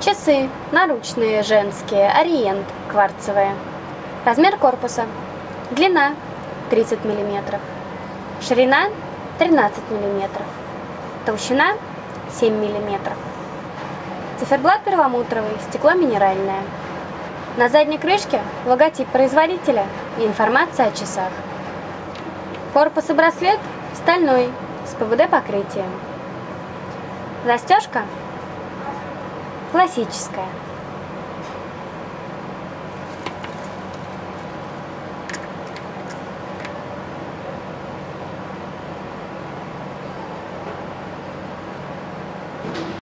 Часы наручные женские, ориент кварцевые. Размер корпуса. Длина 30 мм. Ширина 13 мм. Толщина 7 мм. Циферблат перламутровый, стекло минеральное. На задней крышке логотип производителя и информация о часах. Корпус и браслет стальной, с ПВД покрытием. Застежка классическая.